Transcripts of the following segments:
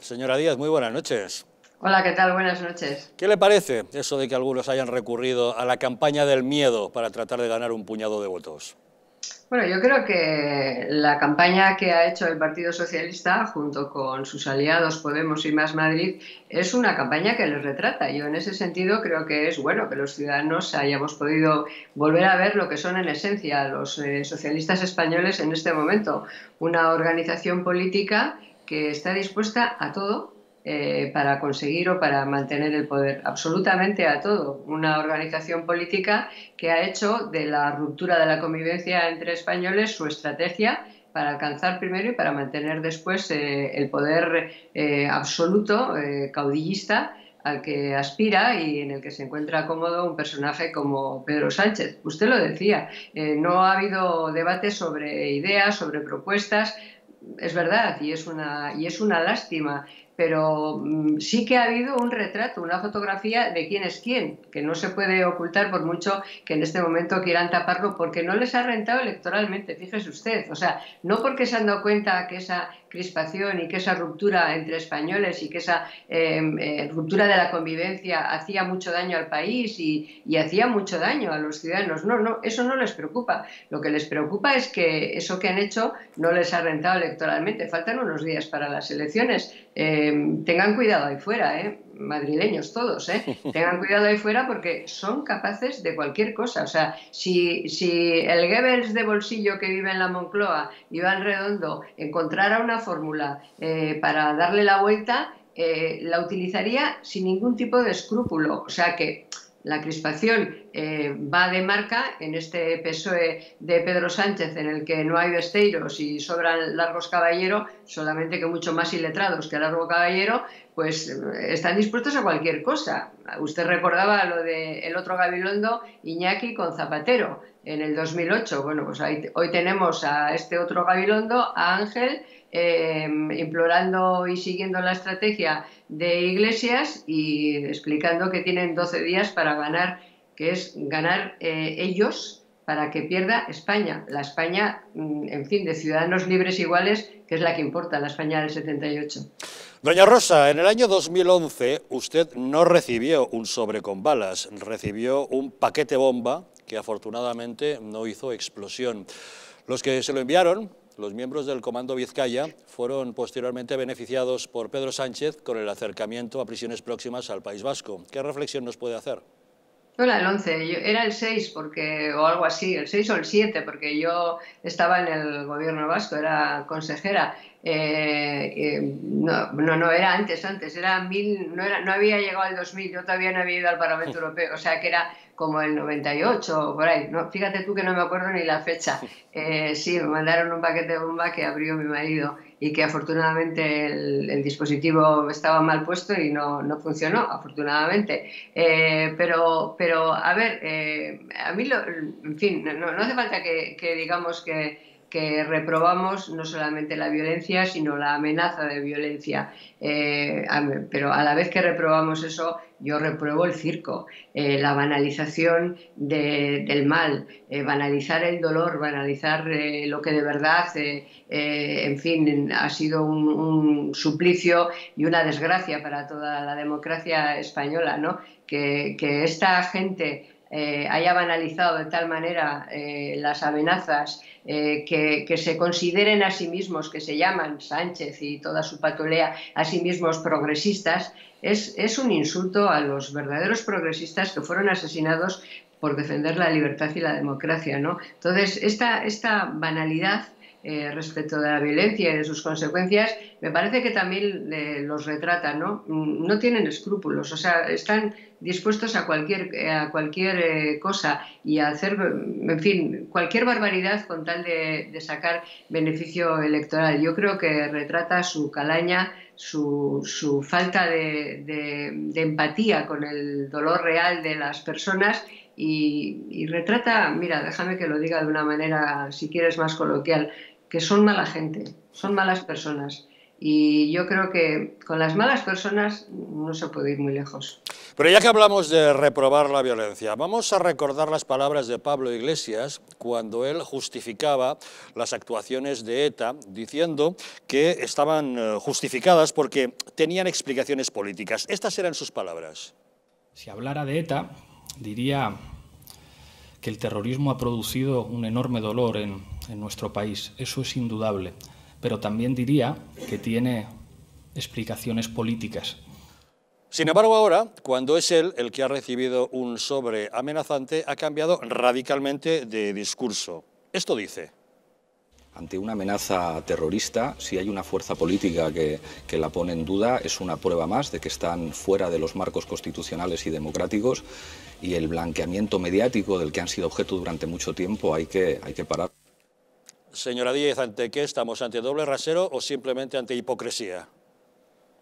Señora Díaz, muy buenas noches. Hola, ¿qué tal? Buenas noches. ¿Qué le parece eso de que algunos hayan recurrido a la campaña del miedo para tratar de ganar un puñado de votos? Bueno, yo creo que la campaña que ha hecho el Partido Socialista junto con sus aliados Podemos y Más Madrid es una campaña que les retrata. Yo en ese sentido creo que es bueno que los ciudadanos hayamos podido volver a ver lo que son en esencia los eh, socialistas españoles en este momento. Una organización política que está dispuesta a todo eh, para conseguir o para mantener el poder, absolutamente a todo. Una organización política que ha hecho de la ruptura de la convivencia entre españoles su estrategia para alcanzar primero y para mantener después eh, el poder eh, absoluto, caudillista, al que aspira y en el que se encuentra cómodo un personaje como Pedro Sánchez. Usted lo decía, no ha habido debate sobre ideas, sobre propuestas, es verdad y es una, y es una lástima pero mm, sí que ha habido un retrato, una fotografía de quién es quién, que no se puede ocultar por mucho que en este momento quieran taparlo porque no les ha rentado electoralmente, fíjese usted. O sea, no porque se han dado cuenta que esa crispación y que esa ruptura entre españoles y que esa em, eh, ruptura de la convivencia hacía mucho daño al país y, y hacía mucho daño a los ciudadanos. No, no, eso no les preocupa. Lo que les preocupa es que eso que han hecho no les ha rentado electoralmente. Faltan unos días para las elecciones. Tengan cuidado ahí fuera, ¿eh? madrileños todos, ¿eh? tengan cuidado ahí fuera porque son capaces de cualquier cosa. O sea, si, si el Goebbels de bolsillo que vive en la Moncloa, Iván Redondo, encontrara una fórmula eh, para darle la vuelta, eh, la utilizaría sin ningún tipo de escrúpulo. O sea que la crispación eh, va de marca en este PSOE de Pedro Sánchez en el que no hay besteiros y sobran largos caballeros, solamente que mucho más iletrados que largo caballero, pues están dispuestos a cualquier cosa. Usted recordaba lo del otro Gabilondo, Iñaki con Zapatero, en el 2008. Bueno, pues hoy tenemos a este otro Gabilondo, a Ángel, eh, implorando y siguiendo la estrategia de Iglesias y explicando que tienen 12 días para ganar, que es ganar eh, ellos para que pierda España, la España, mm, en fin, de ciudadanos libres iguales, que es la que importa, la España del 78. Doña Rosa, en el año 2011 usted no recibió un sobre con balas, recibió un paquete bomba que afortunadamente no hizo explosión. Los que se lo enviaron los miembros del Comando Vizcaya fueron posteriormente beneficiados por Pedro Sánchez con el acercamiento a prisiones próximas al País Vasco. ¿Qué reflexión nos puede hacer? era el 11, era el 6 porque, o algo así, el 6 o el 7, porque yo estaba en el gobierno vasco, era consejera. Eh, eh, no, no, era antes, antes, era mil, no, era, no había llegado al 2000, yo todavía no había ido al Parlamento Europeo, o sea que era como el 98 o por ahí. No, fíjate tú que no me acuerdo ni la fecha. Eh, sí, me mandaron un paquete de bomba que abrió mi marido y que afortunadamente el, dispositivo estaba mal puesto y no, no funcionó, afortunadamente. Pero, pero, a ver, a mí, lo, en fin, no, no hace falta que, que digamos que que reprobamos no solamente la violencia, sino la amenaza de violencia. Eh, pero a la vez que reprobamos eso, yo repruebo el circo, eh, la banalización del mal, eh, banalizar el dolor, banalizar lo que de verdad, en fin, ha sido un, suplicio y una desgracia para toda la democracia española, ¿no? que, que esta gente eh, haya banalizado de tal manera eh, las amenazas, eh, que, se consideren a sí mismos, que se llaman Sánchez y toda su patolea, a sí mismos progresistas, es, es un insulto a los verdaderos progresistas que fueron asesinados por defender la libertad y la democracia. ¿no? Entonces, esta, esta banalidad eh, respecto de la violencia y de sus consecuencias, me parece que también eh, los retratan, ¿no? Mm, no tienen escrúpulos, o sea, están dispuestos a cualquier, eh, a cualquier cosa y a hacer, en fin, cualquier barbaridad con tal de, sacar beneficio electoral. Yo creo que retrata su calaña, su, su falta de, empatía con el dolor real de las personas y, retrata, mira, déjame que lo diga de una manera, si quieres, más coloquial, que son mala gente, son malas personas. Y yo creo que con las malas personas no se puede ir muy lejos. Pero ya que hablamos de reprobar la violencia, vamos a recordar las palabras de Pablo Iglesias cuando él justificaba las actuaciones de ETA diciendo que estaban eh, justificadas porque tenían explicaciones políticas. Estas eran sus palabras. Si hablara de ETA, diría que el terrorismo ha producido un enorme dolor en, en nuestro país. Eso es indudable. Pero también diría que tiene explicaciones políticas. Sin embargo, ahora, cuando es él el que ha recibido un sobre amenazante, ha cambiado radicalmente de discurso. Esto dice. Ante una amenaza terrorista, si hay una fuerza política que, que, la pone en duda, es una prueba más de que están fuera de los marcos constitucionales y democráticos y el blanqueamiento mediático del que han sido objeto durante mucho tiempo hay que, hay que parar. Señora Díez, ¿ante qué estamos? ¿Ante doble rasero o simplemente ante hipocresía?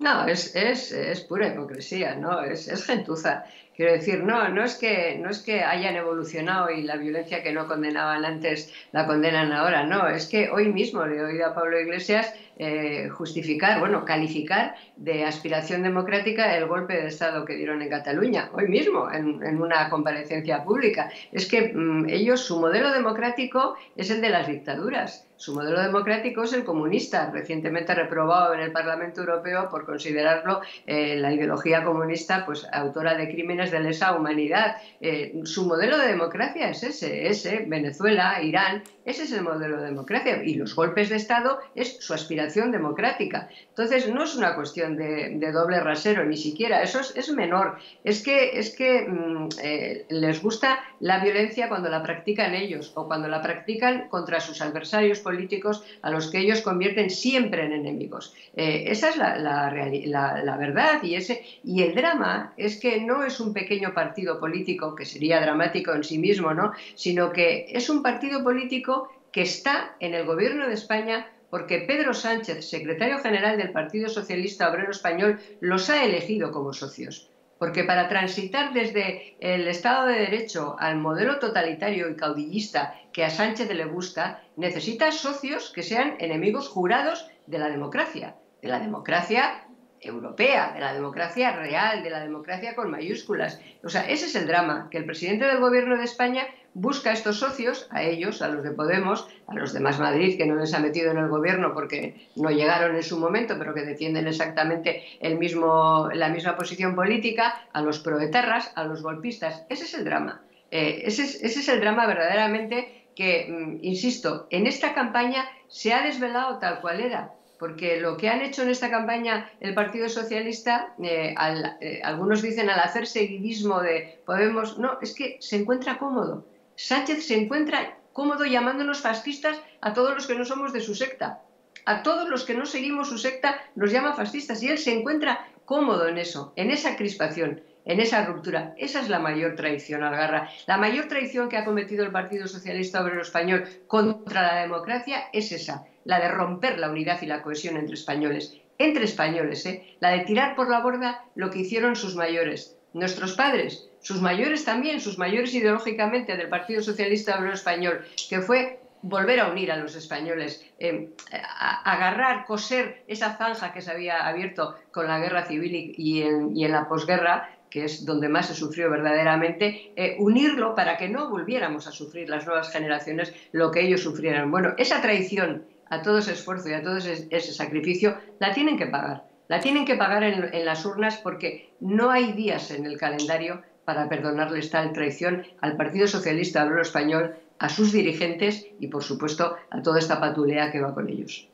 No, es, es, es, pura hipocresía, ¿no? Es, es, gentuza. Quiero decir, no, no es, que, no es que hayan evolucionado y la violencia que no condenaban antes la condenan ahora, no, es que hoy mismo le he oído a Pablo Iglesias eh, justificar, bueno, calificar de aspiración democrática el golpe de Estado que dieron en Cataluña, hoy mismo, en, en una comparecencia pública. Es que mmm, ellos, su modelo democrático es el de las dictaduras. Su modelo democrático es el comunista, recientemente reprobado en el Parlamento Europeo por considerarlo eh, la ideología comunista pues autora de crímenes de lesa humanidad. Eh, su modelo de democracia es ese, ese, Venezuela, Irán, ese es el modelo de democracia y los golpes de Estado es su aspiración democrática. Entonces no es una cuestión de, doble rasero, ni siquiera, eso es, menor. Es que, es que mmm, eh, les gusta la violencia cuando la practican ellos o cuando la practican contra sus adversarios políticos a los que ellos convierten siempre en enemigos. Eh, esa es la, la, la, la, verdad y, ese, y el drama es que no es un pequeño partido político, que sería dramático en sí mismo, ¿no? sino que es un partido político que está en el gobierno de España porque Pedro Sánchez, secretario general del Partido Socialista Obrero Español, los ha elegido como socios. Porque para transitar desde el Estado de Derecho al modelo totalitario y caudillista que a Sánchez le gusta, necesita socios que sean enemigos jurados de la democracia, de la democracia europea, de la democracia real, de la democracia con mayúsculas. O sea, ese es el drama, que el presidente del gobierno de España busca a estos socios, a ellos, a los de Podemos, a los de Más Madrid, que no les ha metido en el gobierno porque no llegaron en su momento, pero que defienden exactamente el mismo, la misma posición política, a los proetarras, a los golpistas. Ese es el drama. Eh, ese, es, ese es el drama verdaderamente que, mm, insisto, en esta campaña se ha desvelado tal cual era porque lo que han hecho en esta campaña el Partido Socialista, eh, eh, algunos dicen al hacer seguidismo de Podemos, no, es que se encuentra cómodo. Sánchez se encuentra cómodo llamándonos fascistas a todos los que no somos de su secta. A todos los que no seguimos su secta nos llama fascistas y él se encuentra cómodo en eso, en esa crispación, en esa ruptura. Esa es la mayor traición, Algarra. La mayor traición que ha cometido el Partido Socialista Obrero Español contra la democracia es esa, la de romper la unidad y la cohesión entre españoles. Entre españoles, ¿eh? La de tirar por la borda lo que hicieron sus mayores, nuestros padres, sus mayores también, sus mayores ideológicamente del Partido Socialista Obrero Español, que fue volver a unir a los españoles, eh, a, agarrar, coser esa zanja que se había abierto con la guerra civil y en, la posguerra, que es donde más se sufrió verdaderamente, eh, unirlo para que no volviéramos a sufrir las nuevas generaciones lo que ellos sufrieron. Bueno, esa traición a todo ese esfuerzo y a todo ese, sacrificio la tienen que pagar. La tienen que pagar en, en las urnas porque no hay días en el calendario para perdonarles tal traición al Partido Socialista Obrero Español, a sus dirigentes y, por supuesto, a toda esta patulea que va con ellos.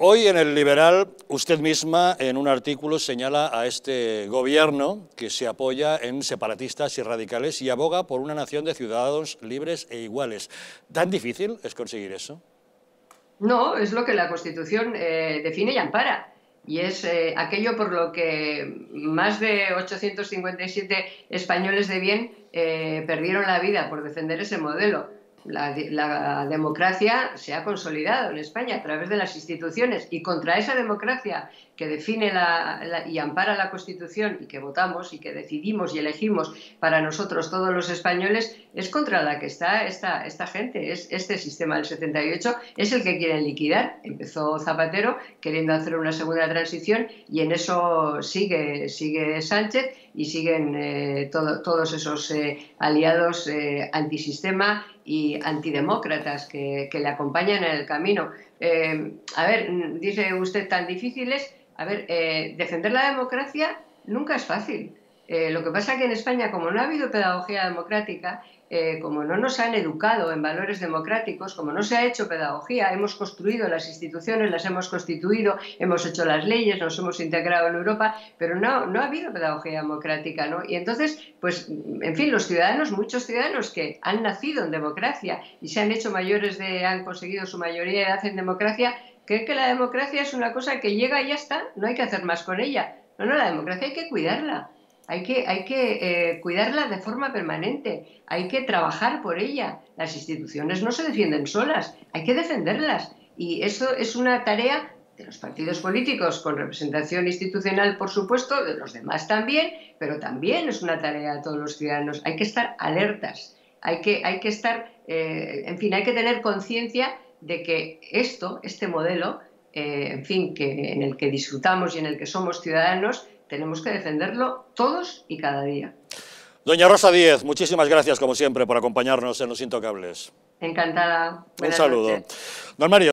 Hoy en el Liberal, usted misma en un artículo señala a este gobierno que se apoya en separatistas y radicales y aboga por una nación de ciudadanos libres e iguales. ¿Tan difícil es conseguir eso? No, es lo que la Constitución eh, define y ampara y es eh, aquello por lo que más de 857 españoles de bien eh, perdieron la vida por defender ese modelo. La, democracia se ha consolidado en España a través de las instituciones y contra esa democracia que define y ampara la Constitución y que votamos y que decidimos y elegimos para nosotros todos los españoles es contra la que está esta, esta gente. Es este sistema del 78 es el que quieren liquidar. Empezó Zapatero queriendo hacer una segunda transición y en eso sigue, sigue Sánchez y siguen eh, todos esos eh, aliados eh, antisistema y antidemócratas que, le acompañan en el camino. a ver, dice usted tan difíciles. A ver, defender la democracia nunca es fácil. lo que pasa es que en España, como no ha habido pedagogía democrática, eh, como no nos han educado en valores democráticos, como no se ha hecho pedagogía, hemos construido las instituciones, las hemos constituido, hemos hecho las leyes, nos hemos integrado en Europa, pero no, no ha habido pedagogía democrática, ¿no? Y entonces, pues, en fin, los ciudadanos, muchos ciudadanos que han nacido en democracia y se han hecho mayores de, han conseguido su mayoría de edad en democracia, creen que la democracia es una cosa que llega y ya está, no hay que hacer más con ella. No, no, la democracia hay que cuidarla hay que, hay que eh, cuidarla de forma permanente, hay que trabajar por ella. Las instituciones no se defienden solas, hay que defenderlas. Y eso es una tarea de los partidos políticos con representación institucional, por supuesto, de los demás también, pero también es una tarea de todos los ciudadanos. Hay que estar alertas, hay que, hay que estar, eh, en fin, hay que tener conciencia de que esto, este modelo, eh, en fin, que, en el que disfrutamos y en el que somos ciudadanos, tenemos que defenderlo todos y cada día. Doña Rosa Díez, muchísimas gracias como siempre por acompañarnos en Los Intocables. Encantada. Un saludo. Don Mario.